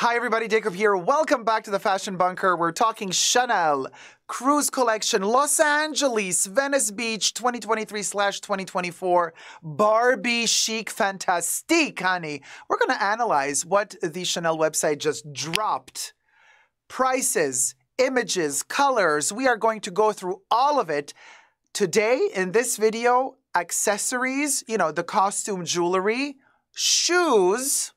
Hi, everybody. Dacob here. Welcome back to the Fashion Bunker. We're talking Chanel Cruise Collection, Los Angeles, Venice Beach, 2023 slash 2024, Barbie Chic Fantastique, honey. We're going to analyze what the Chanel website just dropped. Prices, images, colors. We are going to go through all of it today in this video. Accessories, you know, the costume jewelry, shoes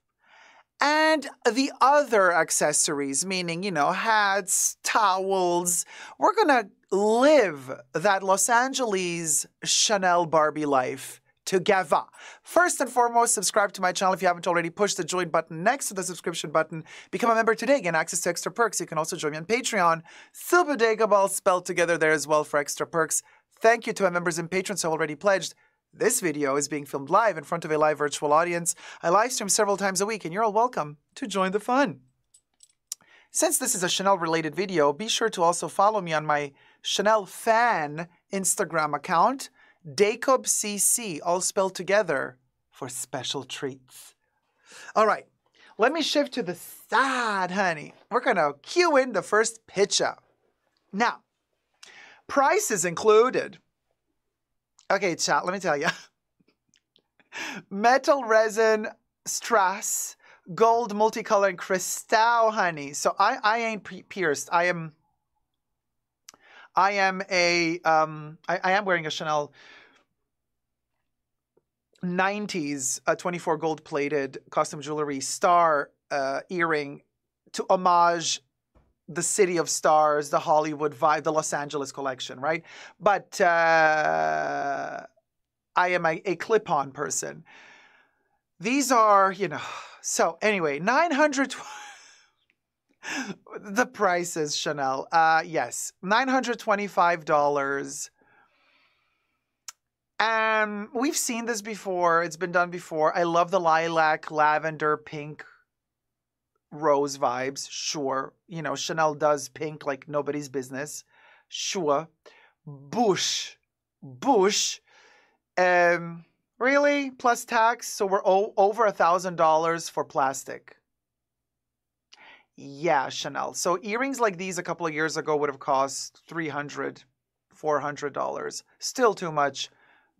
and the other accessories, meaning, you know, hats, towels. We're going to live that Los Angeles Chanel Barbie life together. First and foremost, subscribe to my channel if you haven't already. Push the join button next to the subscription button. Become a member today. Get access to extra perks. You can also join me on Patreon. Superdacob all spelled together there as well for extra perks. Thank you to my members and patrons who have already pledged. This video is being filmed live in front of a live virtual audience. I live stream several times a week, and you're all welcome to join the fun. Since this is a Chanel related video, be sure to also follow me on my Chanel fan Instagram account, DacobCC, all spelled together, for special treats. All right, let me shift to the side, honey. We're gonna cue in the first picture. Now, price is included. Okay, chat, let me tell you. Metal resin, strass, gold multicolor, and crystal, honey. So I, I ain't pierced. I am, I am a, um, I, I am wearing a Chanel 90s uh, 24 gold plated costume jewelry star uh, earring to homage the City of Stars, the Hollywood vibe, the Los Angeles collection, right? But uh, I am a, a clip on person. These are, you know, so anyway, 900. the prices, Chanel. Uh, yes, $925. Um, we've seen this before. It's been done before. I love the lilac, lavender, pink rose vibes, sure. You know, Chanel does pink like nobody's business, sure. Bush, Bush, um, really plus tax, so we're o- over a thousand dollars for plastic. Yeah, Chanel. So earrings like these a couple of years ago would have cost 300 $400. Still too much,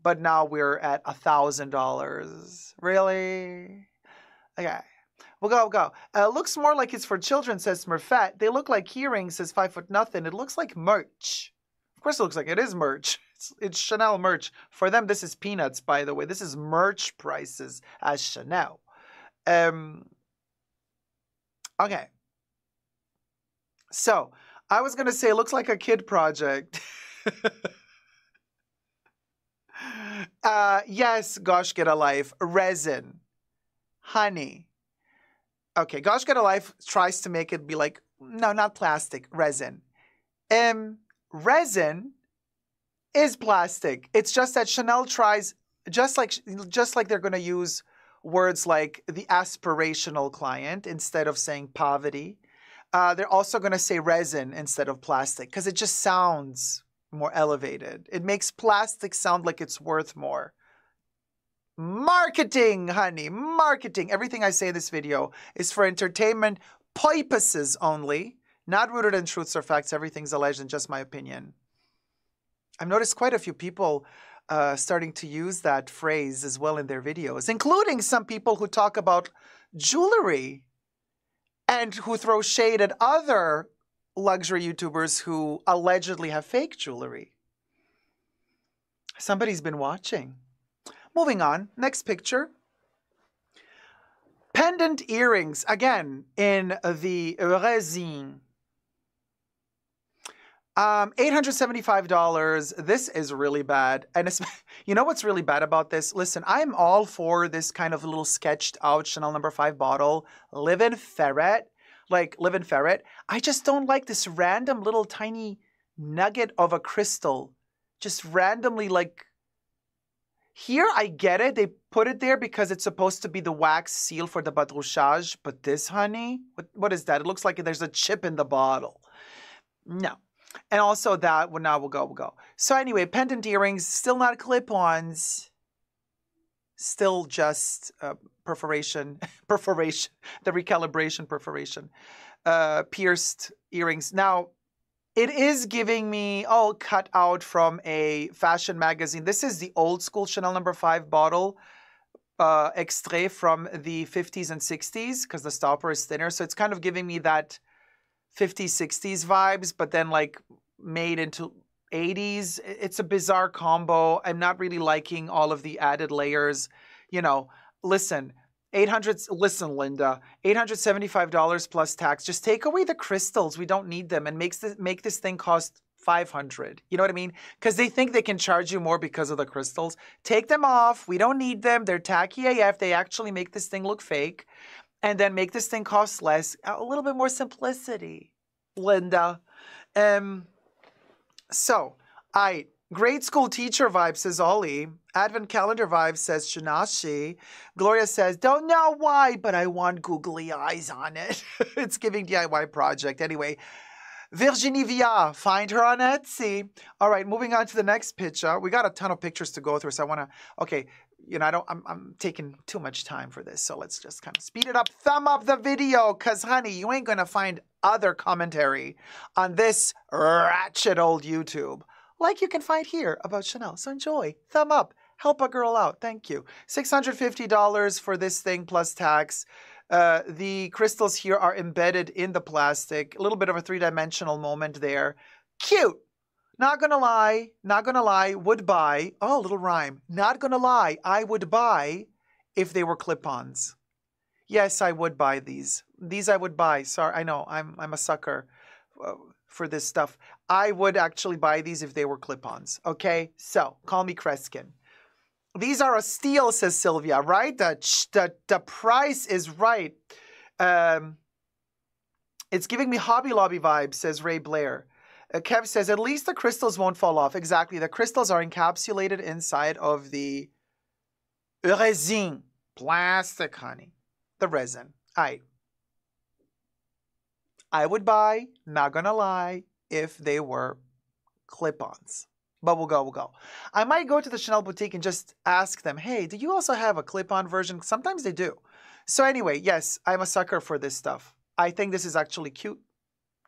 but now we're at a $1,000. Really? Okay. We'll go, we'll go. Uh, looks more like it's for children, says Smurfette. They look like earrings, says Five Foot Nothing. It looks like merch. Of course, it looks like it is merch. It's, it's Chanel merch. For them, this is peanuts, by the way. This is merch prices as Chanel. Um, okay. So, I was going to say it looks like a kid project. uh, yes, gosh, get a life. Resin, honey, okay, Gosh Got a Life tries to make it be like, no, not plastic, resin. Um, resin is plastic. It's just that Chanel tries, just like just like they're going to use words like the aspirational client instead of saying poverty. Uh, they're also going to say resin instead of plastic because it just sounds more elevated. It makes plastic sound like it's worth more. Marketing, honey, marketing. Everything I say in this video is for entertainment purposes only, not rooted in truths or facts. Everything's alleged and just my opinion. I've noticed quite a few people uh, starting to use that phrase as well in their videos, including some people who talk about jewelry and who throw shade at other luxury YouTubers who allegedly have fake jewelry. Somebody's been watching. Moving on, next picture. Pendant earrings, again, in the resin. Um, $875. This is really bad. And you know what's really bad about this? Listen, I'm all for this kind of little sketched out Chanel number no. 5 bottle. Live in ferret. Like, live in ferret. I just don't like this random little tiny nugget of a crystal. Just randomly, like, here, I get it. They put it there because it's supposed to be the wax seal for the baudruchage. But this, honey, what, what is that? It looks like there's a chip in the bottle. No. And also that, well, now we'll go, we'll go. So anyway, pendant earrings, still not clip-ons. still just uh, perforation, perforation, the recalibration perforation, uh, pierced earrings. Now, it is giving me, oh, cut out from a fashion magazine. This is the old school Chanel number no. 5 bottle uh, extrait from the 50s and 60s because the stopper is thinner. So it's kind of giving me that 50s, 60s vibes, but then like made into 80s. It's a bizarre combo. I'm not really liking all of the added layers. You know, listen, 800 listen linda $875 plus tax. Just take away the crystals. We don't need them and makes this make this thing cost 500 you know what i mean? Because they think they can charge you more because of the crystals. Take them off. We don't need them. They're tacky af they actually make this thing look fake and then make this thing cost less. A little bit more simplicity linda. Um so i Grade school teacher vibe, says Ollie. Advent calendar vibe, says Shinashi. Gloria says, don't know why, but I want googly eyes on it. it's giving DIY project. Anyway, Virginie Viard, find her on Etsy. All right, moving on to the next picture. We got a ton of pictures to go through, so I want to, okay, you know, I don't, I'm, I'm taking too much time for this, so let's just kind of speed it up. Thumb up the video, because, honey, you ain't going to find other commentary on this ratchet old YouTube like you can find here about Chanel. So enjoy. Thumb up. Help a girl out. Thank you. $650 for this thing plus tax. Uh, the crystals here are embedded in the plastic. A little bit of a three-dimensional moment there. Cute. Not gonna lie, not gonna lie, would buy. Oh, little rhyme. Not gonna lie, I would buy if they were clip-ons. Yes, I would buy these. These I would buy. Sorry, I know, I'm, I'm a sucker uh, for this stuff. I would actually buy these if they were clip-ons. Okay, so call me Kreskin. These are a steal, says Sylvia. Right? The the the price is right. Um, it's giving me Hobby Lobby vibes, says Ray Blair. Uh, Kev says at least the crystals won't fall off. Exactly, the crystals are encapsulated inside of the resin, plastic, honey, the resin. I. I would buy. Not gonna lie if they were clip-ons. But we'll go, we'll go. I might go to the Chanel boutique and just ask them, hey, do you also have a clip-on version? Sometimes they do. So anyway, yes, I'm a sucker for this stuff. I think this is actually cute.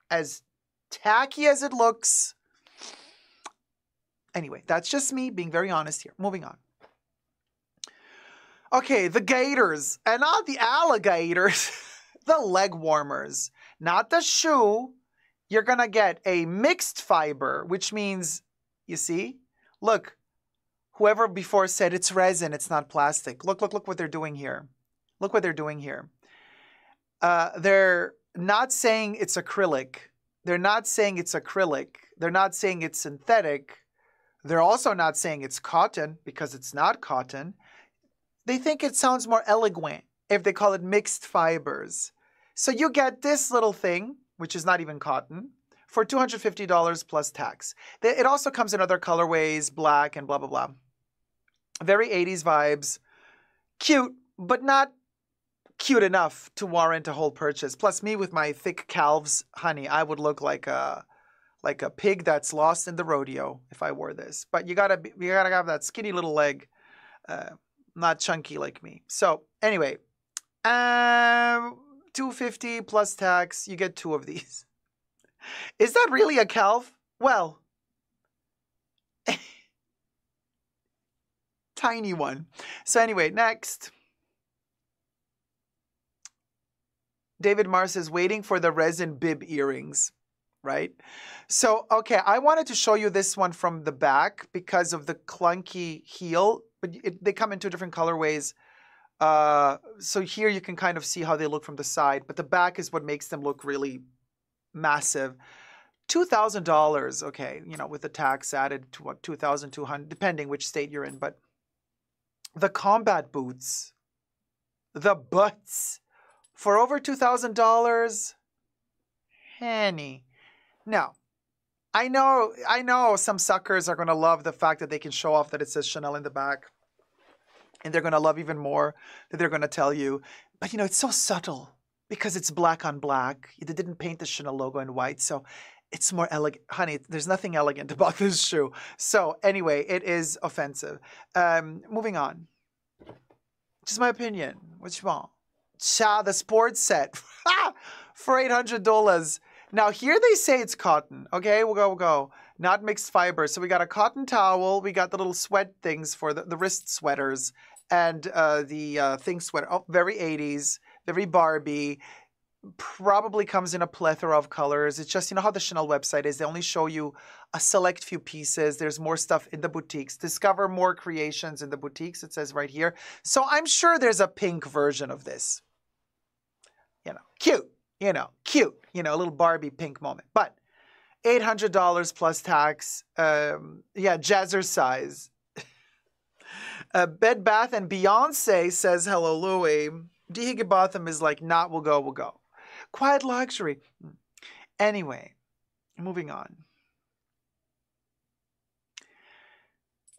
As tacky as it looks. Anyway, that's just me being very honest here. Moving on. Okay, the gators, and not the alligators, the leg warmers, not the shoe, you're going to get a mixed fiber, which means, you see, look, whoever before said it's resin, it's not plastic. Look, look, look what they're doing here. Look what they're doing here. Uh, they're not saying it's acrylic. They're not saying it's acrylic. They're not saying it's synthetic. They're also not saying it's cotton because it's not cotton. They think it sounds more elegant if they call it mixed fibers. So you get this little thing which is not even cotton, for $250 plus tax. It also comes in other colorways, black and blah, blah, blah. Very 80s vibes. Cute, but not cute enough to warrant a whole purchase. Plus, me with my thick calves, honey, I would look like a like a pig that's lost in the rodeo if I wore this. But you gotta be, you gotta have that skinny little leg, uh, not chunky like me. So anyway, um, 250 plus tax, you get two of these. Is that really a calf? Well, tiny one. So anyway, next. David Mars is waiting for the resin bib earrings, right? So, okay, I wanted to show you this one from the back because of the clunky heel, but it, they come in two different colorways. Uh, so here you can kind of see how they look from the side, but the back is what makes them look really massive. $2,000, okay, you know, with the tax added to what, 2200 depending which state you're in, but the combat boots, the butts, for over $2,000, Henny. Now, I know, I know some suckers are going to love the fact that they can show off that it says Chanel in the back and they're going to love even more that they're going to tell you. But you know, it's so subtle because it's black on black. They didn't paint the Chanel logo in white, so it's more elegant. Honey, there's nothing elegant about this shoe. So anyway, it is offensive. Um, moving on. Just my opinion. What you want? Cha, the sports set for $800. Now, here they say it's cotton. Okay, we'll go, we'll go. Not mixed fiber. So we got a cotton towel. We got the little sweat things for the, the wrist sweaters and uh, the uh, thing sweater. Oh, very 80s, very Barbie probably comes in a plethora of colors. It's just, you know how the Chanel website is. They only show you a select few pieces. There's more stuff in the boutiques. Discover more creations in the boutiques, it says right here. So I'm sure there's a pink version of this. You know, cute, you know, cute, you know, a little Barbie pink moment. But $800 plus tax. Um, yeah, jazzercise. Uh, Bed Bath and Beyonce says, hello, Louie. D. Is like, not, we'll go, we'll go. Quiet luxury. Anyway, moving on.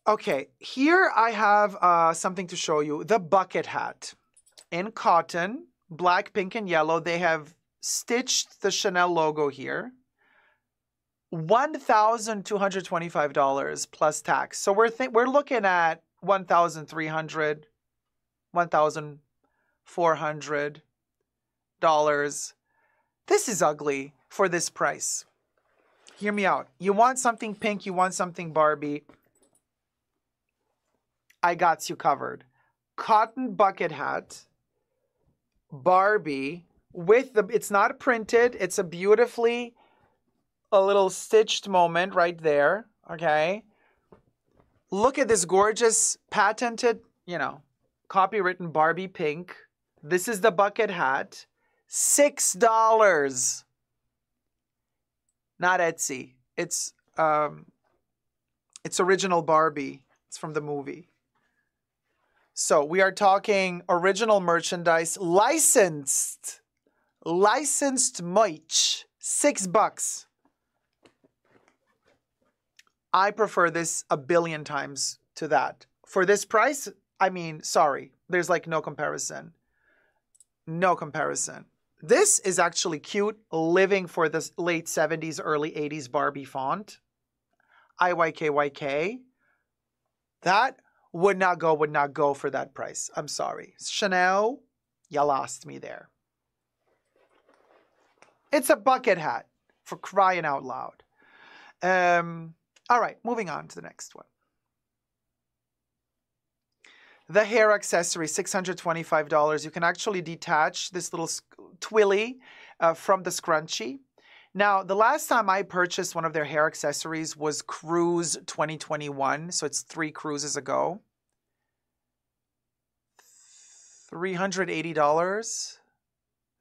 Okay, here I have uh, something to show you. The bucket hat in cotton, black, pink, and yellow. They have stitched the Chanel logo here. $1,225 plus tax. So we're we're looking at 1,300, 1,400 dollars this is ugly for this price. Hear me out. You want something pink, you want something Barbie. I got you covered. Cotton bucket hat, Barbie with the, it's not printed, it's a beautifully, a little stitched moment right there, okay? Look at this gorgeous patented, you know, copywritten Barbie pink. This is the bucket hat. $6. Not Etsy. It's um it's original Barbie. It's from the movie. So we are talking original merchandise, licensed, licensed merch, six bucks. I prefer this a billion times to that. For this price, I mean, sorry, there's like no comparison. No comparison. This is actually cute, living for the late 70s, early 80s Barbie font. IYKYK. That would not go, would not go for that price. I'm sorry. Chanel, you lost me there. It's a bucket hat for crying out loud. Um, all right, moving on to the next one. The hair accessory, $625. You can actually detach this little twilly uh, from the scrunchie. Now, the last time I purchased one of their hair accessories was Cruise 2021, so it's three cruises ago. $380,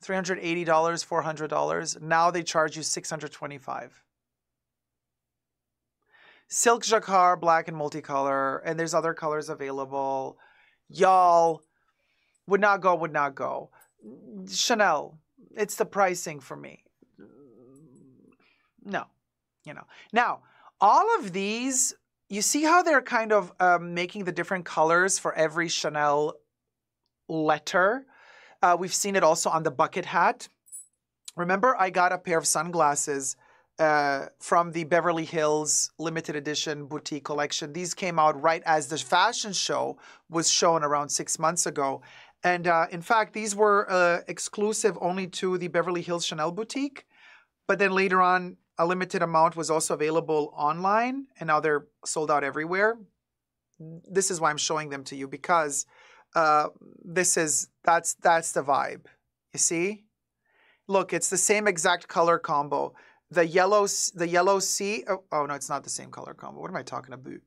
$380, $400. Now they charge you 625 Silk Jacquard, black and multicolor, and there's other colors available y'all would not go, would not go. Chanel, it's the pricing for me. No, you know. Now, all of these, you see how they're kind of um, making the different colors for every Chanel letter. Uh, we've seen it also on the bucket hat. Remember, I got a pair of sunglasses uh, from the Beverly Hills limited edition boutique collection. These came out right as the fashion show was shown around six months ago. And uh, in fact, these were uh, exclusive only to the Beverly Hills Chanel boutique. But then later on, a limited amount was also available online, and now they're sold out everywhere. This is why I'm showing them to you because uh, this is that's that's the vibe. You see? Look, it's the same exact color combo the yellow the yellow sea. Oh, oh, no, it's not the same color combo. What am I talking about?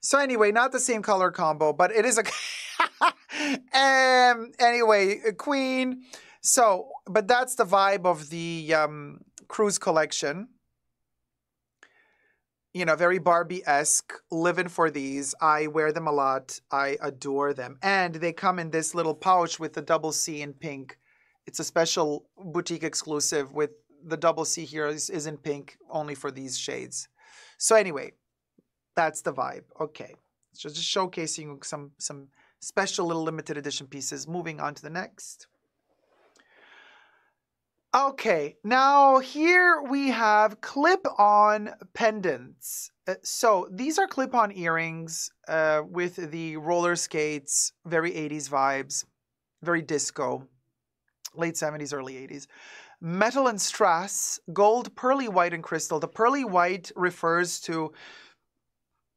So anyway, not the same color combo, but it is a. um. Anyway, Queen. So, but that's the vibe of the um, cruise collection. You know, very Barbie esque. Living for these. I wear them a lot. I adore them, and they come in this little pouch with the double C in pink. It's a special boutique exclusive with the double C here is, is in pink only for these shades. So anyway, that's the vibe. Okay, so just showcasing some some special little limited edition pieces. Moving on to the next. Okay, now here we have clip-on pendants. Uh, so these are clip-on earrings uh, with the roller skates, very 80s vibes, very disco, late 70s, early 80s. Metal and strass, gold, pearly white, and crystal. The pearly white refers to,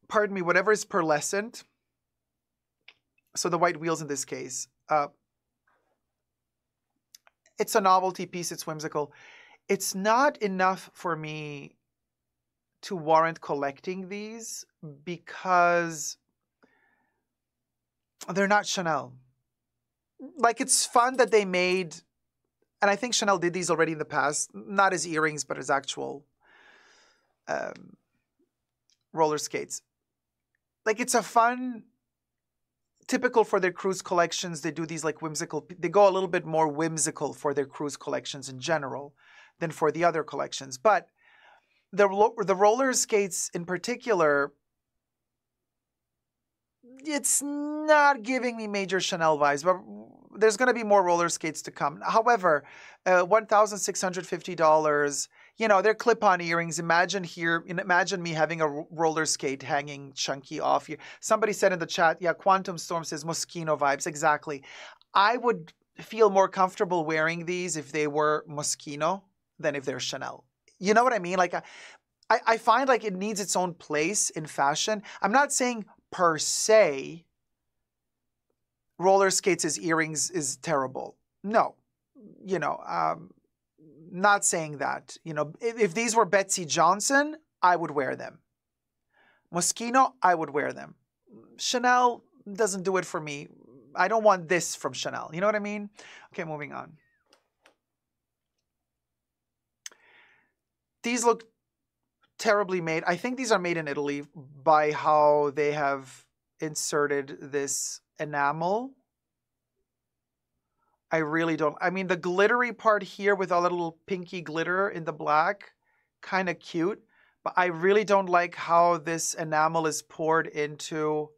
pardon me, whatever is pearlescent. So the white wheels in this case. Uh, it's a novelty piece, it's whimsical. It's not enough for me to warrant collecting these because they're not Chanel. Like it's fun that they made, and I think Chanel did these already in the past, not as earrings, but as actual um, roller skates. Like it's a fun, typical for their cruise collections. They do these like whimsical, they go a little bit more whimsical for their cruise collections in general than for the other collections. But the the roller skates in particular, it's not giving me major Chanel vibes, but there's going to be more roller skates to come. However, uh, one thousand six hundred fifty dollars. You know, they're clip-on earrings. Imagine here, imagine me having a roller skate hanging chunky off here. Somebody said in the chat, yeah, Quantum Storm says Moschino vibes. Exactly. I would feel more comfortable wearing these if they were Moschino than if they're Chanel. You know what I mean? Like, I, I find like it needs its own place in fashion. I'm not saying per se roller skates as earrings is terrible. No, you know, um, not saying that. You know, if, if these were Betsey Johnson, I would wear them. Moschino, I would wear them. Chanel doesn't do it for me. I don't want this from Chanel. You know what I mean? Okay, moving on. These look terribly made. I think these are made in Italy by how they have inserted this enamel. I really don't. I mean, the glittery part here with all the little pinky glitter in the black, kind of cute. But I really don't like how this enamel is poured into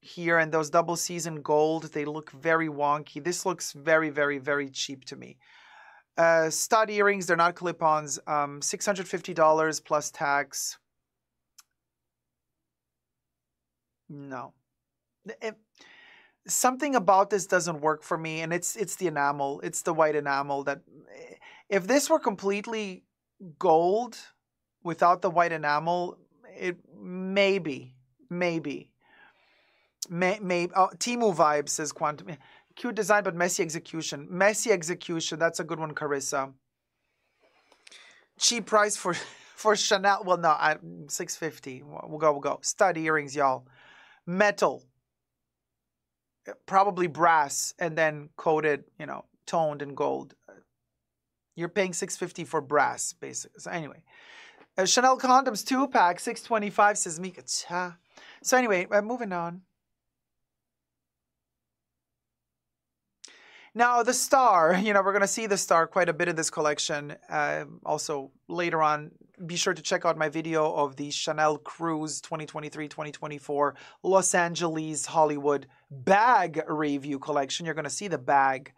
here and those double C's in gold. They look very wonky. This looks very, very, very cheap to me. Uh, stud earrings, they're not clip-ons. Um, $650 plus tax. No. It, something about this doesn't work for me, and it's it's the enamel. It's the white enamel that eh, if this were completely gold without the white enamel, it maybe, maybe. May, may, oh, Temu vibe says quantum. Cute design, but messy execution. Messy execution. That's a good one, Carissa. Cheap price for for Chanel. Well, no, I, 650. We'll go, we'll go. Stud earrings, y'all. Metal. Probably brass and then coated, you know, toned in gold. You're paying 650 for brass, basically. So anyway. Uh, Chanel condoms two pack, 625 says Mika. So anyway, uh, moving on. Now, the star, you know, we're going to see the star quite a bit in this collection. Uh, also, later on, be sure to check out my video of the Chanel Cruise 2023-2024 Los Angeles Hollywood bag review collection. You're going to see the bag,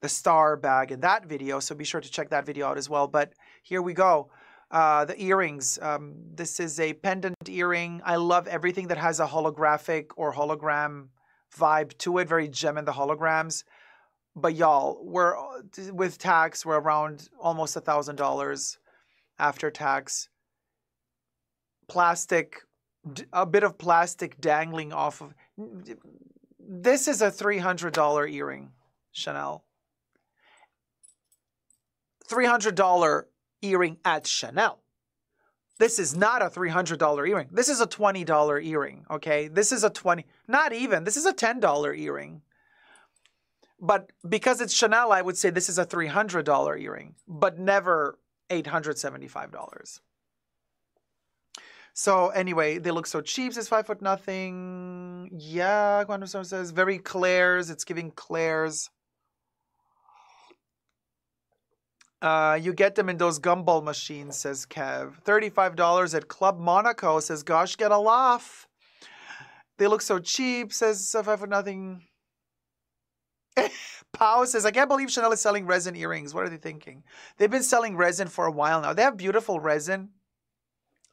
the star bag in that video, so be sure to check that video out as well. But here we go. Uh, the earrings. Um, this is a pendant earring. I love everything that has a holographic or hologram vibe to it, very gem in the holograms but y'all, we're with tax, we're around almost a thousand dollars after tax. Plastic, a bit of plastic dangling off of. This is a three hundred dollar earring, Chanel. Three hundred dollar earring at Chanel. This is not a $300 earring. This is a $20 earring, okay? This is a 20, not even, this is a $10 earring. But because it's Chanel, I would say this is a $300 earring, but never $875. So anyway, they look so cheap. It's five foot nothing. Yeah, Quantum says very Claire's. It's giving Claire's. Uh, you get them in those gumball machines, says Kev. $35 at Club Monaco, says Gosh, get a laugh. They look so cheap, says five foot nothing. Pau says, I can't believe Chanel is selling resin earrings. What are they thinking? They've been selling resin for a while now. They have beautiful resin.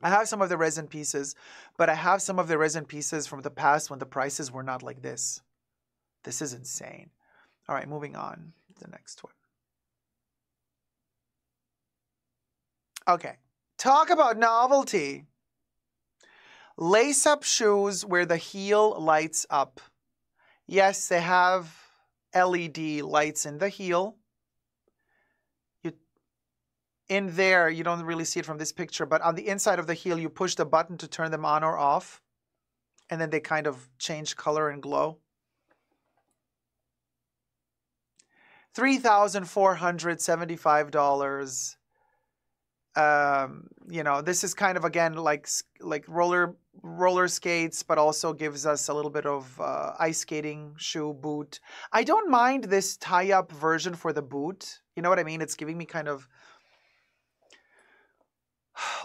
I have some of the resin pieces, but I have some of the resin pieces from the past when the prices were not like this. This is insane. All right, moving on to the next one. Okay, talk about novelty. Lace up shoes where the heel lights up. Yes, they have LED lights in the heel. In there, you don't really see it from this picture, but on the inside of the heel, you push the button to turn them on or off. And then they kind of change color and glow. $3,475 um, you know, this is kind of again like like roller roller skates, but also gives us a little bit of uh, ice skating shoe boot. I don't mind this tie up version for the boot. You know what I mean? It's giving me kind of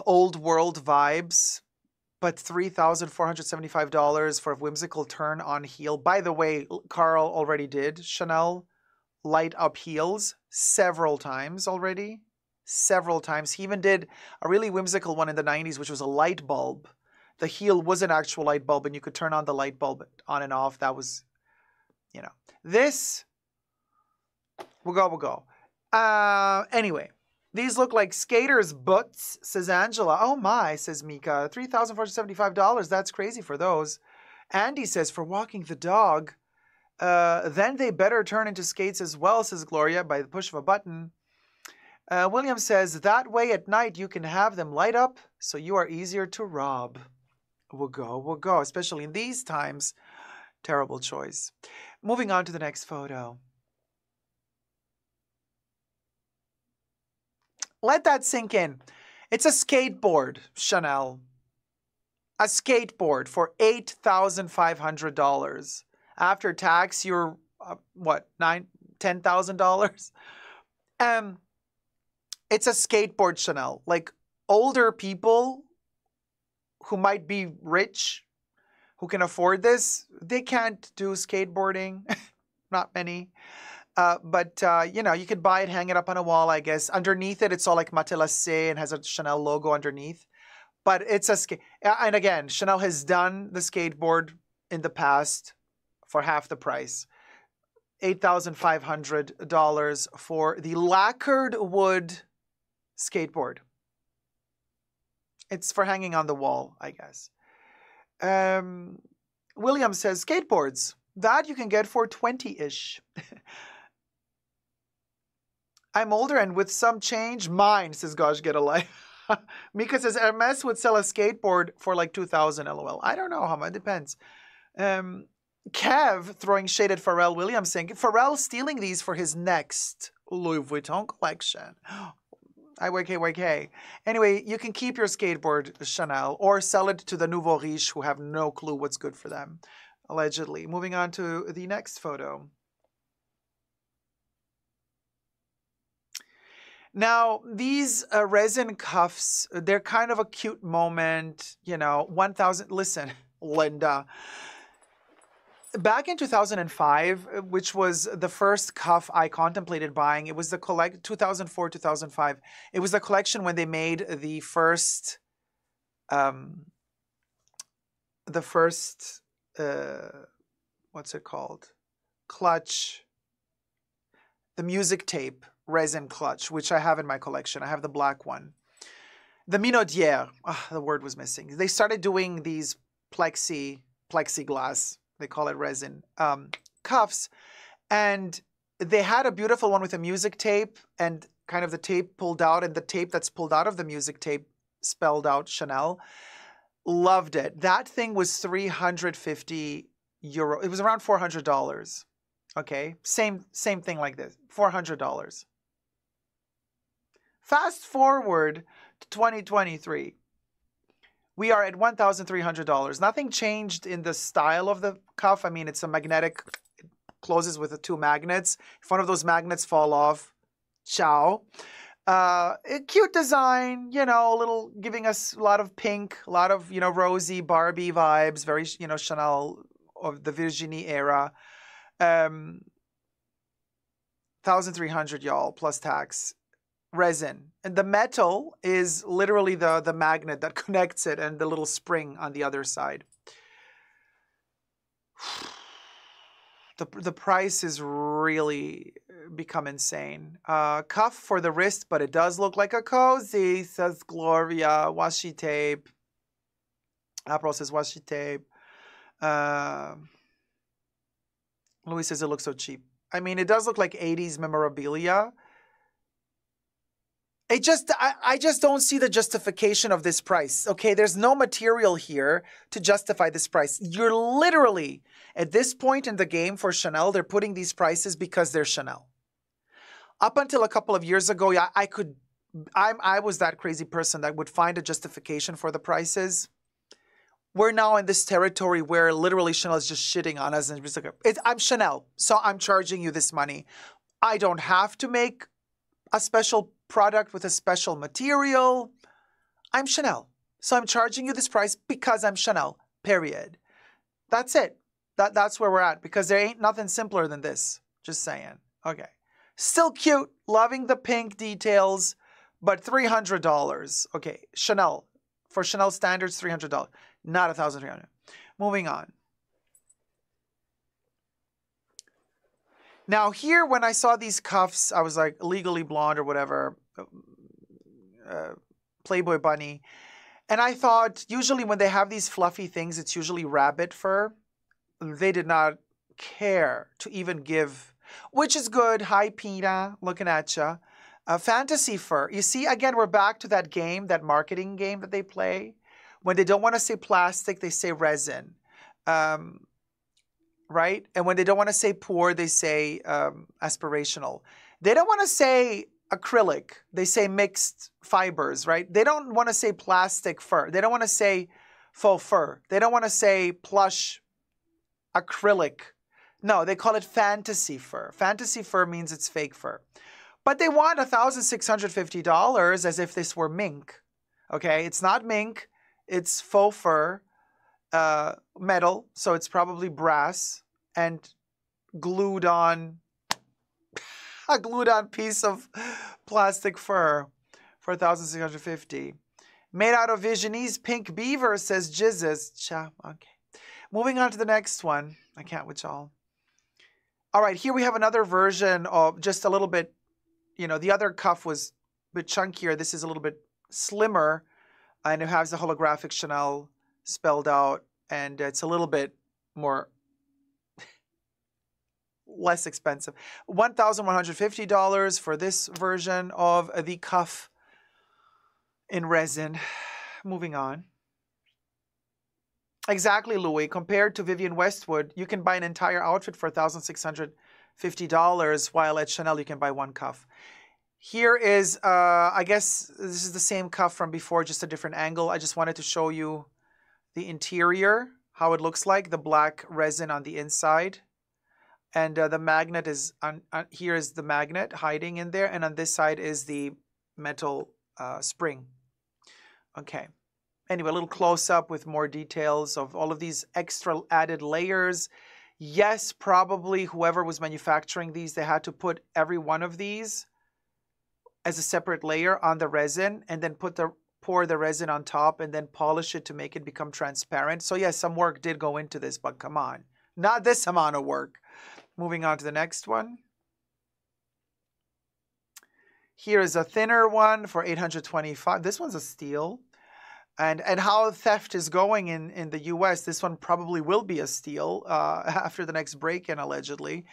old world vibes. But $3,475 for a whimsical turn on heel. By the way, Karl already did Chanel light up heels several times already several times. He even did a really whimsical one in the 90s, which was a light bulb. The heel was an actual light bulb, and you could turn on the light bulb on and off. That was, you know. This, we'll go, we'll go. Uh, anyway, these look like skaters' butts, says Angela. Oh my, says Mika. $3,475. That's crazy for those. Andy says, for walking the dog. Uh, then they better turn into skates as well, says Gloria, by the push of a button. Uh, William says, that way at night you can have them light up so you are easier to rob. We'll go, we'll go, especially in these times. Terrible choice. Moving on to the next photo. Let that sink in. It's a skateboard, Chanel. A skateboard for $8,500. After tax, you're, uh, what, nine, $10,000? Um, it's a skateboard Chanel. Like older people who might be rich, who can afford this, they can't do skateboarding. Not many. Uh, but uh, you know, you could buy it, hang it up on a wall. I guess underneath it, it's all like Matelassé and has a Chanel logo underneath. But it's a skate, and again, Chanel has done the skateboard in the past for half the price. $8,500 for the lacquered wood skateboard. It's for hanging on the wall, I guess. Um, William says skateboards. That you can get for 20 ish. I'm older and with some change, mine, says Gosh Get a Life. Mika says Hermes would sell a skateboard for like 2000 lol. I don't know how much, depends. Um, Kev throwing shade at Pharrell Williams saying Pharrell stealing these for his next Louis Vuitton collection. IYKYK. Anyway, you can keep your skateboard, Chanel, or sell it to the nouveau riche who have no clue what's good for them, allegedly. Moving on to the next photo. Now, these uh, resin cuffs, they're kind of a cute moment, you know, 1,000, listen, Linda, back in 2005, uh, which was the first cuff I contemplated buying, it was the collect 2004 2005. It was the collection when they made the first, um, the first, uh, what's it called, clutch, the music tape resin clutch, which I have in my collection. I have the black one. The Minaudière, oh, the word was missing. They started doing these plexi plexiglass they call it resin, um, cuffs. And they had a beautiful one with a music tape and kind of the tape pulled out, and the tape that's pulled out of the music tape spelled out Chanel. Loved it. That thing was 350 euro. It was around $400. Okay, same same thing like this, $400. Fast forward to 2023 we are at $1,300. Nothing changed in the style of the cuff. I mean, it's a magnetic, it closes with the two magnets. If one of those magnets fall off, ciao. Uh, cute design, you know, a little giving us a lot of pink, a lot of, you know, rosy Barbie vibes, very, you know, Chanel of the Virginie era. Um, 1300 y'all plus tax resin. And the metal is literally the, the magnet that connects it and the little spring on the other side. The, the price is really become insane. Uh, cuff for the wrist, but it does look like a cozy, says Gloria. Washi tape. April says washi tape. Uh, Louis says it looks so cheap. I mean, it does look like 80s memorabilia. It just, I, I just don't see the justification of this price. Okay, there's no material here to justify this price. You're literally, at this point in the game for Chanel, they're putting these prices because they're Chanel. Up until a couple of years ago, yeah, I could, I'm, I was that crazy person that would find a justification for the prices we're now in this territory where literally Chanel is just shitting on us and just like, I'm Chanel, so I'm charging you this money. I don't have to make a special product with a special material. I'm Chanel, so I'm charging you this price because I'm Chanel. Period. That's it. That that's where we're at because there ain't nothing simpler than this. Just saying. Okay. Still cute. Loving the pink details, but three hundred dollars. Okay, Chanel for Chanel standards, three hundred dollars not 1,300. Moving on. Now here, when I saw these cuffs, I was like legally blonde or whatever, uh, Playboy bunny. And I thought usually when they have these fluffy things, it's usually rabbit fur. They did not care to even give, which is good. Hi, Pina, looking at you. Uh, fantasy fur. You see, again, we're back to that game, that marketing game that they play. When they don't want to say plastic, they say resin. Um, right? And when they don't want to say poor, they say um, aspirational. They don't want to say acrylic, they say mixed fibers, right? They don't want to say plastic fur. They don't want to say faux fur. They don't want to say plush acrylic. No, they call it fantasy fur. Fantasy fur means it's fake fur. But they want $1,650 as if this were mink. Okay, it's not mink. It's faux fur, uh, metal, so it's probably brass, and glued on a glued on piece of plastic fur for 1650 Made out of Visionese pink beaver, says Jesus. Cha, okay. Moving on to the next one. I can't with y'all. All right, here we have another version of just a little bit, you know, the other cuff was a bit chunkier. This is a little bit slimmer and it has the holographic Chanel spelled out, and it's a little bit more less expensive. $1,150 for this version of the cuff in resin. Moving on. Exactly, Louis. Compared to Vivienne Westwood, you can buy an entire outfit for $1,650, while at Chanel you can buy one cuff. Here is, uh, I guess this is the same cuff from before, just a different angle. I just wanted to show you the interior, how it looks like, the black resin on the inside. And uh, the magnet is, on, on, here is the magnet hiding in there, and on this side is the metal uh, spring. Okay. Anyway, a little close up with more details of all of these extra added layers. Yes, probably whoever was manufacturing these, they had to put every one of these as a separate layer on the resin and then put the pour the resin on top and then polish it to make it become transparent. So yes, some work did go into this, but come on, not this amount of work. Moving on to the next one. Here is a thinner one for 825. This one's a steal. And, and how theft is going in, in the US, this one probably will be a steal uh, after the next break-in, allegedly.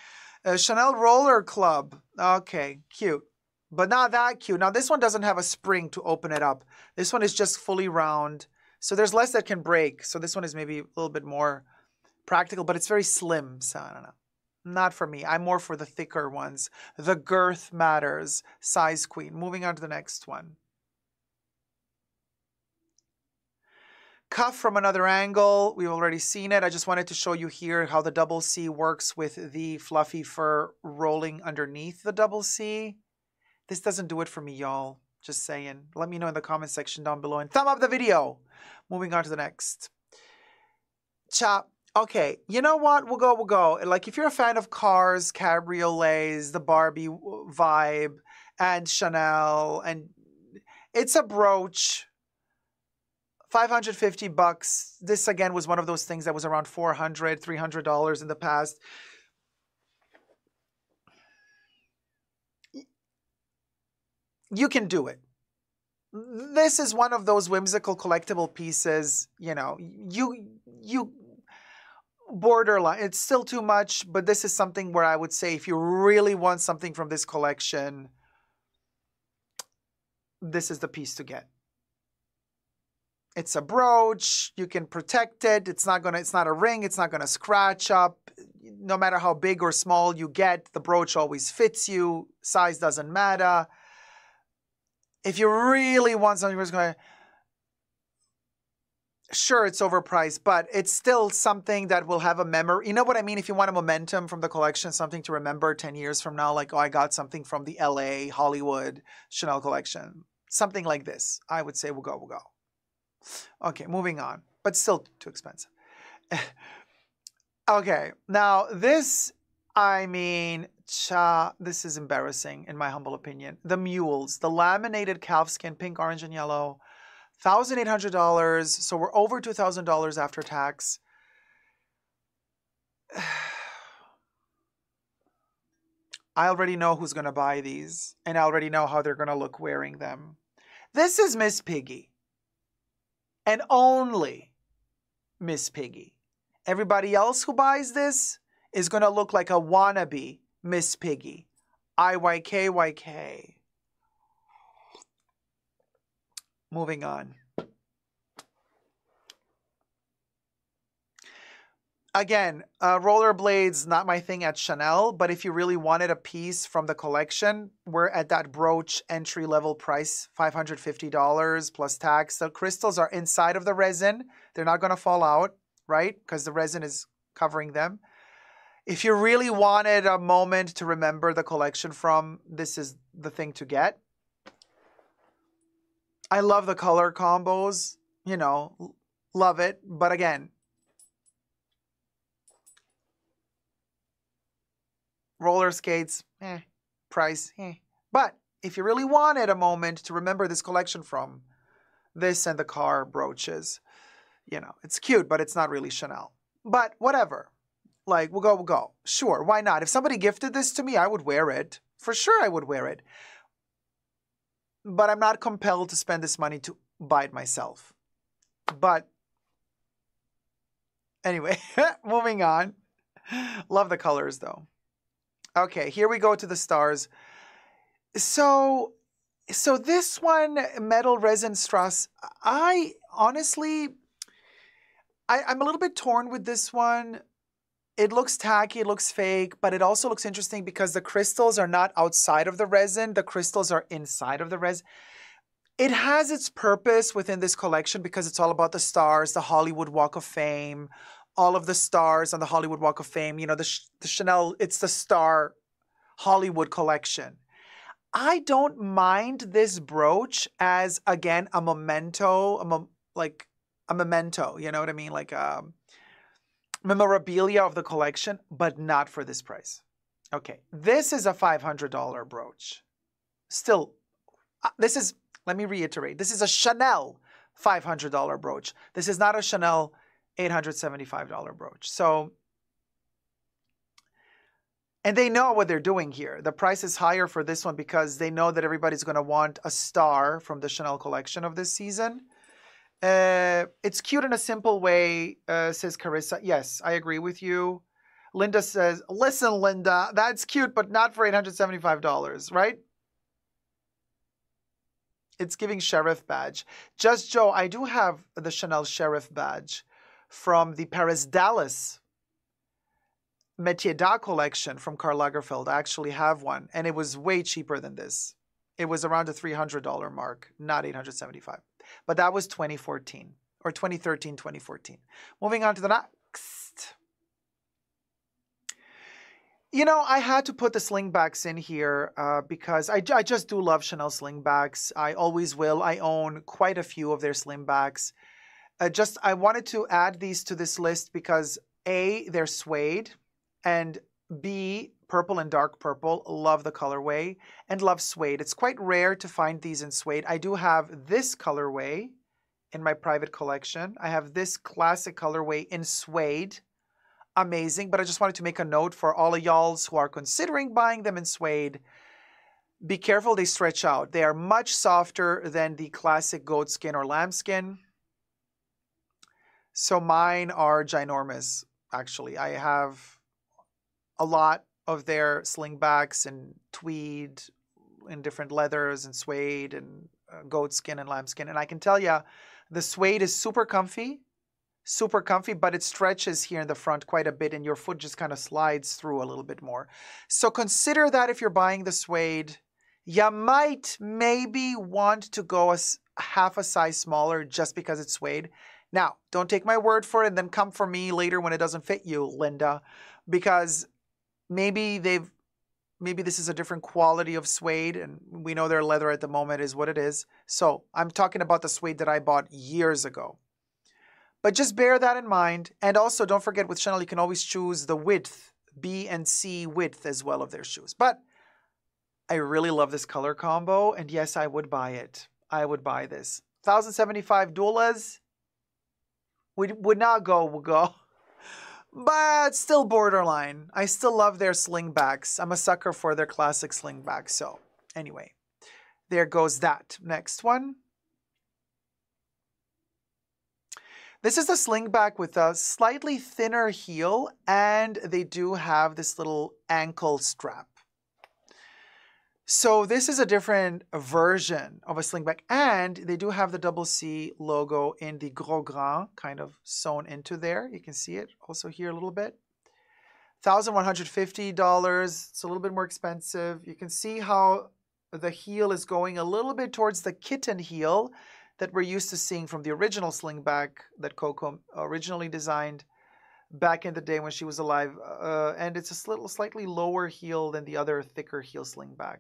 Uh, Chanel Roller Club. Okay, cute but not that cute. Now this one doesn't have a spring to open it up. This one is just fully round. So there's less that can break. So this one is maybe a little bit more practical, but it's very slim. So I don't know. Not for me. I'm more for the thicker ones. The girth matters. Size queen. Moving on to the next one. Cuff from another angle. We've already seen it. I just wanted to show you here how the double C works with the fluffy fur rolling underneath the double C. This doesn't do it for me, y'all. Just saying. Let me know in the comment section down below and thumb up the video. Moving on to the next. Chop. Okay, you know what? We'll go, we'll go. Like, if you're a fan of cars, cabriolets, the Barbie vibe, and Chanel, and it's a brooch. 550 bucks. This again was one of those things that was around 400, 300 dollars in the past. You can do it. This is one of those whimsical collectible pieces, you know, you you borderline. It's still too much, but this is something where I would say if you really want something from this collection, this is the piece to get. It's a brooch, you can protect it. It's not gonna it's not a ring, it's not gonna scratch up. No matter how big or small you get, the brooch always fits you. Size doesn't matter. If you really want something that's going to sure it's overpriced, but it's still something that will have a memory. You know what I mean? If you want a momentum from the collection, something to remember 10 years from now, like, oh, I got something from the LA, Hollywood Chanel collection. Something like this. I would say we'll go, we'll go. Okay, moving on, but still too expensive. okay, now this, I mean, cha, this is embarrassing in my humble opinion. The mules, the laminated calfskin, pink, orange, and yellow $1,800. So we're over $2,000 after tax. I already know who's going to buy these, and I already know how they're going to look wearing them. This is Miss Piggy, and only Miss Piggy. Everybody else who buys this is going to look like a wannabe Miss Piggy. IYKYK. Moving on. Again, uh, rollerblades, not my thing at Chanel, but if you really wanted a piece from the collection, we're at that brooch entry level price, $550 plus tax. The crystals are inside of the resin. They're not going to fall out, right? Because the resin is covering them. If you really wanted a moment to remember the collection from, this is the thing to get. I love the color combos, you know, love it. But again, roller skates, eh, price, eh. But if you really wanted a moment to remember this collection from, this and the car brooches, you know, it's cute, but it's not really Chanel. But whatever. Like, we'll go, we'll go. Sure, why not? If somebody gifted this to me, I would wear it. For sure, I would wear it but I'm not compelled to spend this money to buy it myself. But anyway, moving on. Love the colors though. Okay, here we go to the stars. So so this one, metal resin strass, I honestly I, I'm a little bit torn with this one it looks tacky, it looks fake, but it also looks interesting because the crystals are not outside of the resin, the crystals are inside of the resin. It has its purpose within this collection because it's all about the stars, the Hollywood Walk of Fame, all of the stars on the Hollywood Walk of Fame. You know, the, the Chanel, it's the star Hollywood collection. I don't mind this brooch as, again, a memento, a like a memento, you know what I mean? Like, um, memorabilia of the collection, but not for this price. Okay, this is a $500 brooch. Still, uh, this is, let me reiterate, this is a Chanel $500 brooch. This is not a Chanel $875 brooch. So, and they know what they're doing here. The price is higher for this one because they know that everybody's going to want a star from the Chanel collection of this season. Uh, it's cute in a simple way, uh, says Carissa. Yes, I agree with you. Linda says, listen, Linda, that's cute, but not for $875, right? It's giving sheriff badge. Just Joe, I do have the Chanel sheriff badge from the Paris Dallas Métier d'Art collection from Karl Lagerfeld. I actually have one, and it was way cheaper than this. It was around the $300 mark, not 875 but that was 2014 or 2013, 2014. Moving on to the next. You know, I had to put the slingbacks in here uh, because I, I just do love Chanel slingbacks. I always will. I own quite a few of their slingbacks. Uh, just I wanted to add these to this list because A, they're suede, and B, purple and dark purple. Love the colorway and love suede. It's quite rare to find these in suede. I do have this colorway in my private collection. I have this classic colorway in suede. Amazing, but I just wanted to make a note for all of y'alls who are considering buying them in suede. Be careful, they stretch out. They are much softer than the classic goat skin or lambskin. So mine are ginormous, actually. I have a lot of their slingbacks and tweed in different leathers and suede and uh, goat skin and lambskin. And I can tell you, the suede is super comfy, super comfy, but it stretches here in the front quite a bit and your foot just kind of slides through a little bit more. So consider that if you're buying the suede. You might maybe want to go a half a size smaller just because it's suede. Now, don't take my word for it and then come for me later when it doesn't fit you, Linda, because maybe they've maybe this is a different quality of suede and we know their leather at the moment is what it is. So I'm talking about the suede that I bought years ago. But just bear that in mind. And also don't forget with Chanel, you can always choose the width, B and C width as well of their shoes. But I really love this color combo. And yes, I would buy it. I would buy this. 1075 dollars would, would not go, would go but still borderline. I still love their slingbacks. I'm a sucker for their classic slingbacks. So anyway, there goes that. Next one. This is a slingback with a slightly thinner heel and they do have this little ankle strap. So this is a different version of a slingback, and they do have the double C logo in the grosgrain kind of sewn into there. You can see it also here a little bit. $1,150. It's a little bit more expensive. You can see how the heel is going a little bit towards the kitten heel that we're used to seeing from the original slingback that Coco originally designed back in the day when she was alive. Uh, and it's a little slightly lower heel than the other thicker heel slingback.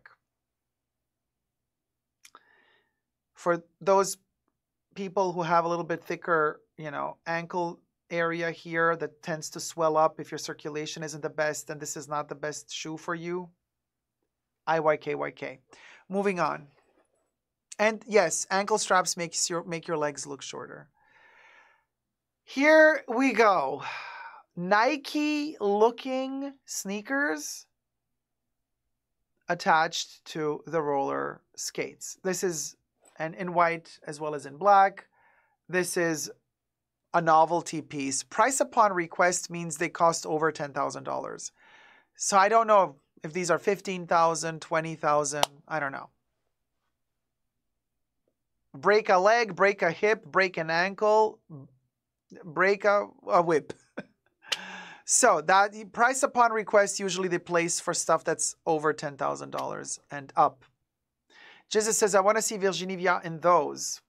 For those people who have a little bit thicker, you know, ankle area here that tends to swell up if your circulation isn't the best, then this is not the best shoe for you. IYKYK. Moving on. And yes, ankle straps makes your make your legs look shorter. Here we go. Nike looking sneakers attached to the roller skates. This is and in white as well as in black. This is a novelty piece. Price upon request means they cost over $10,000. So I don't know if these are 15,000, 20,000, I don't know. Break a leg, break a hip, break an ankle, break a, a whip. so that price upon request usually they place for stuff that's over $10,000 and up. Jesus says, I want to see Virginie Viard in those.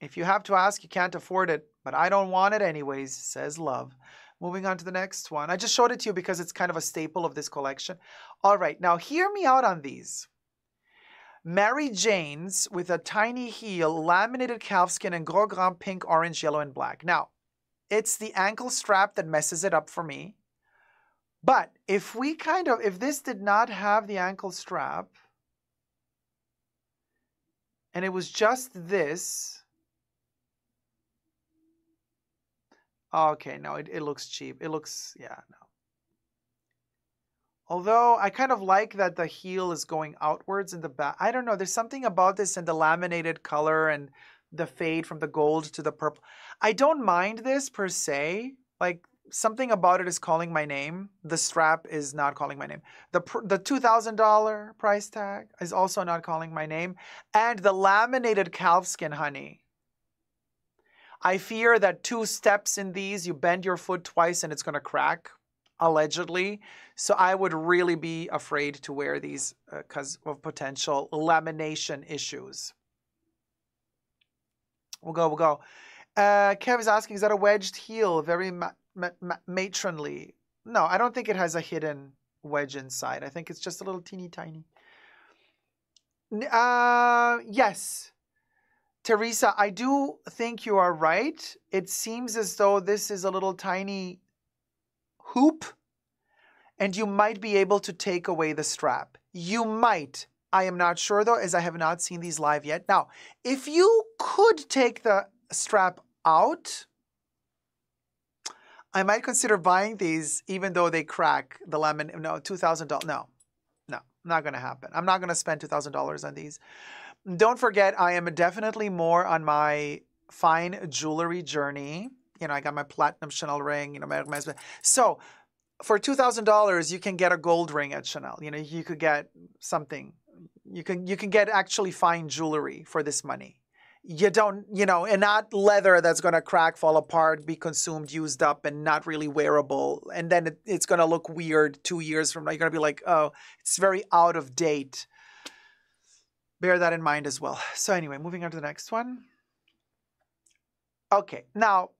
If you have to ask, you can't afford it, but I don't want it anyways, says Love. Moving on to the next one. I just showed it to you because it's kind of a staple of this collection. All right, now hear me out on these. Mary Jane's with a tiny heel, laminated calfskin, and grosgrain pink, orange, yellow, and black. Now, it's the ankle strap that messes it up for me. But if we kind of, if this did not have the ankle strap, and it was just this, oh, okay, no, it, it looks cheap. It looks, yeah, no. Although I kind of like that the heel is going outwards in the back. I don't know. There's something about this and the laminated color and the fade from the gold to the purple. I don't mind this per se. Like something about it is calling my name. The strap is not calling my name. The, the $2,000 price tag is also not calling my name. And the laminated calfskin honey. I fear that two steps in these, you bend your foot twice and it's going to crack, allegedly. So I would really be afraid to wear these because uh, of potential lamination issues. We'll go, we'll go. Uh, Kev is asking, is that a wedged heel? Very matronly. No, I don't think it has a hidden wedge inside. I think it's just a little teeny tiny. Uh, yes. Teresa, I do think you are right. It seems as though this is a little tiny hoop and you might be able to take away the strap. You might. I am not sure though, as I have not seen these live yet. Now, if you could take the strap out, I might consider buying these even though they crack the lemon. No, $2,000. No, no, not going to happen. I'm not going to spend $2,000 on these. Don't forget, I am definitely more on my fine jewelry journey. You know, I got my platinum Chanel ring, you know, my, my so for $2,000, you can get a gold ring at Chanel. You know, you could get something. You can you can get actually fine jewelry for this money you don't, you know, and not leather that's going to crack, fall apart, be consumed, used up, and not really wearable. And then it, it's going to look weird two years from now. You're going to be like, oh, it's very out of date. Bear that in mind as well. So, anyway, moving on to the next one. Okay, now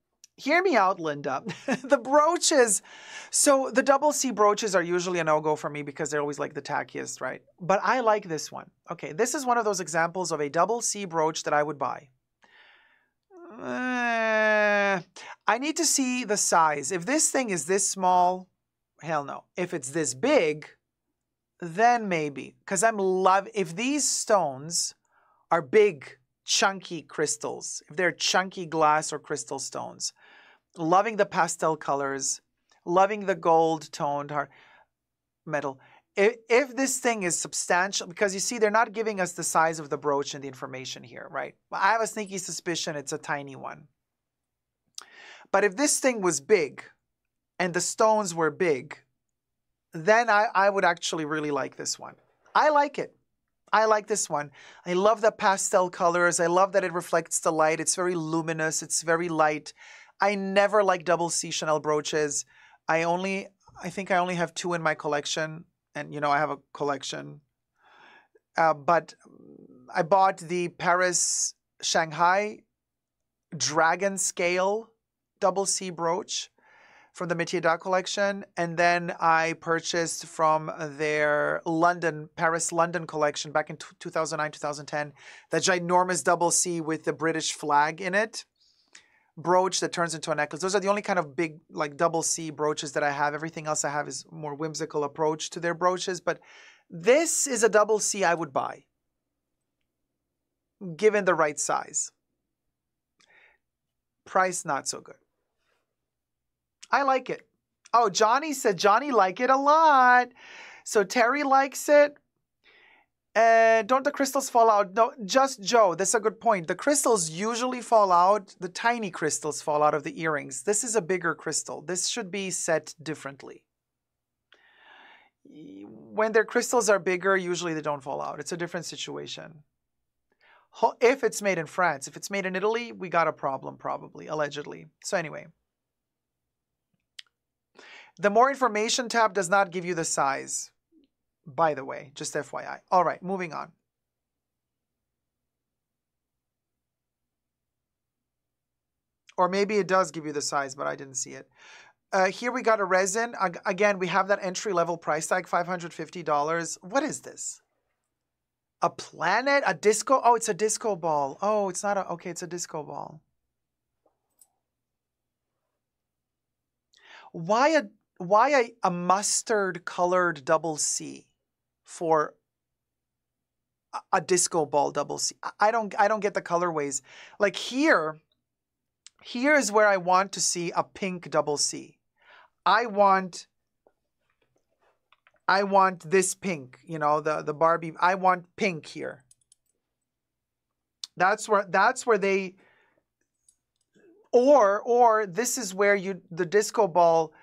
hear me out, Linda. the brooches, so the double C brooches are usually a no-go for me because they're always like the tackiest, right? But I like this one. Okay, this is one of those examples of a double C brooch that I would buy. Uh, I need to see the size. If this thing is this small, hell no. If it's this big, then maybe. Because I'm love if these stones are big, chunky crystals, if they're chunky glass or crystal stones, loving the pastel colors, loving the gold toned heart metal. If, if this thing is substantial, because you see, they're not giving us the size of the brooch and the information here, right? I have a sneaky suspicion it's a tiny one. But if this thing was big and the stones were big, then I, I would actually really like this one. I like it. I like this one. I love the pastel colors. I love that it reflects the light. It's very luminous. It's very light. I never like double C Chanel brooches. I only, I think I only have two in my collection, and you know I have a collection. Uh, but I bought the Paris Shanghai Dragon Scale double C brooch from the Métier d'Art collection, and then I purchased from their London, Paris London collection back in 2009, 2010, that ginormous double C with the British flag in it brooch that turns into a necklace. Those are the only kind of big, like double C brooches that I have. Everything else I have is more whimsical approach to their brooches. But this is a double C I would buy, given the right size. Price not so good. I like it. Oh, Johnny said Johnny like it a lot. So Terry likes it. Uh, don't the crystals fall out? No, just Joe. That's a good point. The crystals usually fall out. The tiny crystals fall out of the earrings. This is a bigger crystal. This should be set differently. When their crystals are bigger, usually they don't fall out. It's a different situation. If it's made in France, if it's made in Italy, we got a problem probably, allegedly. So anyway. The more information tab does not give you the size by the way, just FYI. All right, moving on. Or maybe it does give you the size, but I didn't see it. Uh, here we got a resin. Again, we have that entry level price tag, $550. What is this? A planet? A disco? Oh, it's a disco ball. Oh, it's not a, okay, it's a disco ball. Why a, why a, a mustard colored double C? For a disco ball double C. I don't I don't get the colorways. Like here, here is where I want to see a pink double C. I want I want this pink, you know, the the Barbie. I want pink here. That's where that's where they or or this is where you the disco ball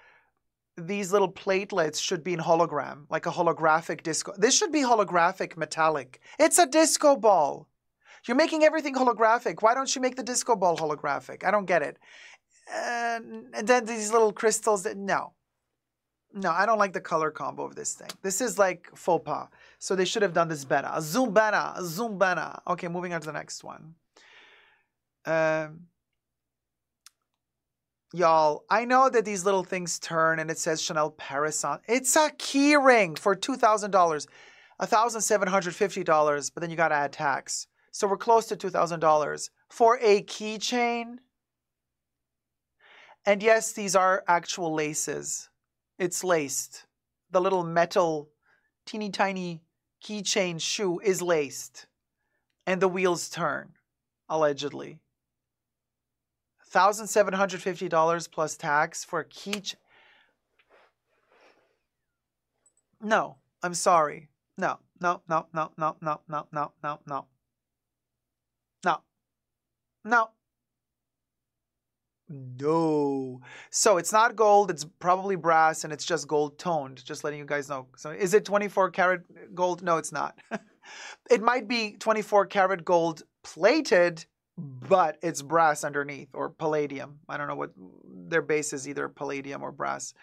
these little platelets should be in hologram, like a holographic disco. This should be holographic metallic. It's a disco ball. You're making everything holographic. Why don't you make the disco ball holographic? I don't get it. And, and then these little crystals that, no. No, I don't like the color combo of this thing. This is like faux pas. So they should have done this better. Zoom better, zoom better. Okay, moving on to the next one. Um, Y'all, I know that these little things turn and it says Chanel Paris on. It's a key ring for $2,000, $1,750, but then you got to add tax. So we're close to $2,000 for a keychain. And yes, these are actual laces. It's laced. the little metal, teeny tiny keychain shoe is laced and the wheels turn, allegedly. $1,750 plus tax for a. No, I'm sorry. No, no, no, no, no, no, no, no, no, no. No. No. No. So it's not gold, it's probably brass and it's just gold toned, just letting you guys know. So is it 24 karat gold? No, it's not. it might be 24 karat gold plated, but it's brass underneath or palladium. I don't know what their base is, either palladium or brass.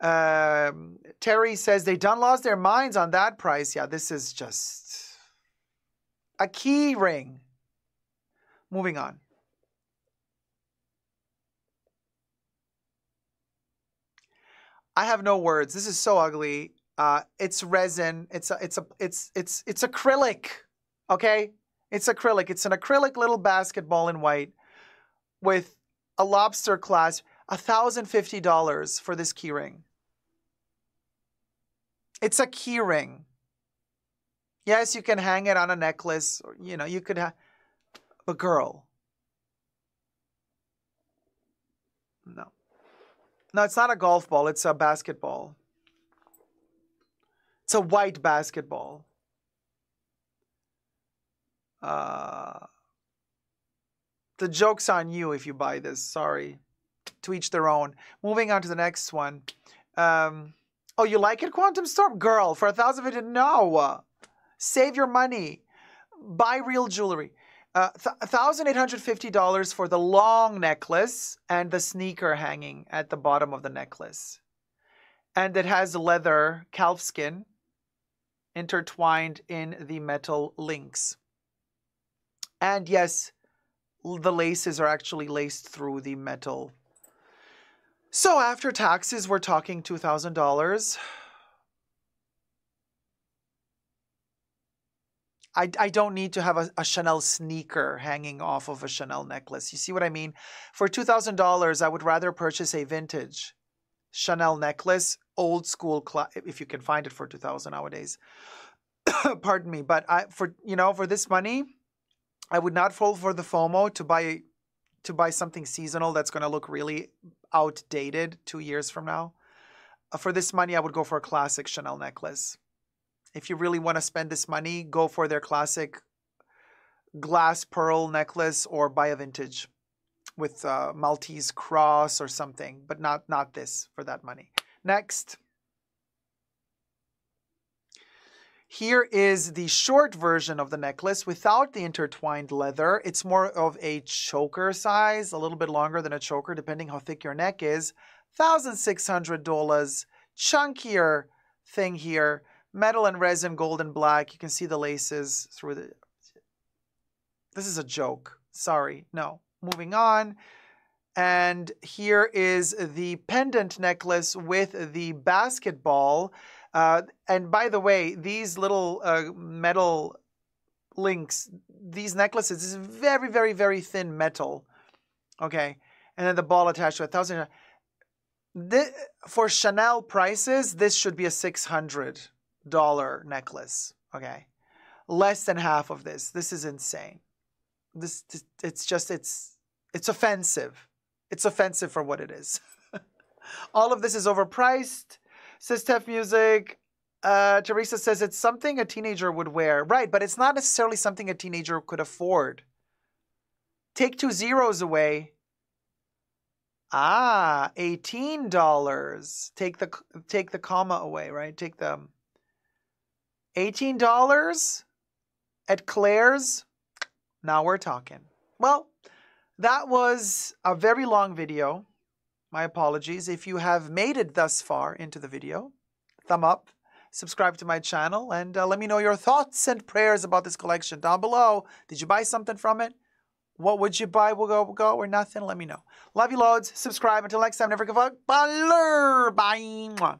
Um, Terry says they done lost their minds on that price. Yeah, this is just a key ring. Moving on. I have no words. This is so ugly. Uh, it's resin. It's a, it's a, it's, it's, it's acrylic. Okay, it's acrylic. It's an acrylic little basketball in white with a lobster clasp. $1,050 for this keyring. It's a keyring. Yes, you can hang it on a necklace. Or, you know, you could have. But girl. No. No, it's not a golf ball. It's a basketball. It's a white basketball. Uh, the joke's on you if you buy this. Sorry. To each their own. Moving on to the next one. Um, oh, you like it, Quantum Storm? Girl, for a thousand fifty? No. Save your money. Buy real jewelry. Uh, $1,850 for the long necklace and the sneaker hanging at the bottom of the necklace. And it has leather calf skin intertwined in the metal links. And yes, the laces are actually laced through the metal. So after taxes, we're talking $2,000. I, I don't need to have a, a, Chanel sneaker hanging off of a Chanel necklace. You see what I mean? For $2,000, I would rather purchase a vintage Chanel necklace, old school, if you can find it for 2000 nowadays. Pardon me. But I, for, you know, for this money, I would not fall for the FOMO to buy to buy something seasonal that's going to look really outdated two years from now. Uh, for this money, I would go for a classic Chanel necklace. If you really want to spend this money, go for their classic glass pearl necklace or buy a vintage with a Maltese cross or something, but not, not this for that money. Next. Here is the short version of the necklace without the intertwined leather. It's more of a choker size, a little bit longer than a choker, depending how thick your neck is. $1,600, chunkier thing here. Metal and resin, gold and black. You can see the laces through the... This is a joke. Sorry. No. Moving on. And here is the pendant necklace with the basketball. Uh, and by the way, these little uh, metal links, these necklaces, this is very, very, very thin metal. Okay. And then the ball attached to a thousand. This, for Chanel prices, this should be a $600 necklace. Okay. Less than half of this. This is insane. This, it's just, it's, it's offensive. It's offensive for what it is. All of this is overpriced says Tef Music. Uh, Teresa says it's something a teenager would wear. Right, but it's not necessarily something a teenager could afford. Take two zeros away. Ah, eighteen dollars. Take the take the comma away, right? Take the eighteen dollars at Claire's. Now we're talking. Well, that was a very long video. My apologies. If you have made it thus far into the video, thumb up, subscribe to my channel, and uh, let me know your thoughts and prayers about this collection down below. Did you buy something from it? What would you buy? We'll go, we'll go, or nothing? Let me know. Love you loads. Subscribe. Until next time, never give up. Bye. Bye.